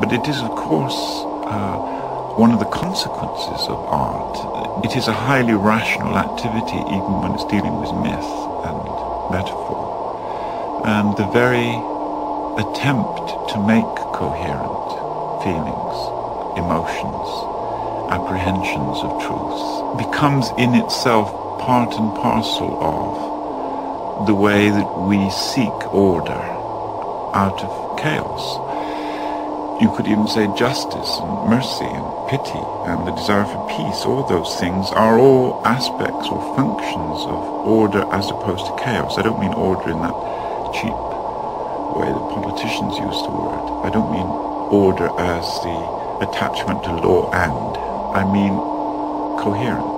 But it is, of course, uh, one of the consequences of art. It is a highly rational activity, even when it's dealing with myth and metaphor. And the very attempt to make coherent feelings, emotions, apprehensions of truth becomes in itself part and parcel of the way that we seek order out of chaos. You could even say justice and mercy and pity and the desire for peace, all those things are all aspects or functions of order as opposed to chaos. I don't mean order in that cheap way that politicians use the word. I don't mean order as the attachment to law and. I mean coherent.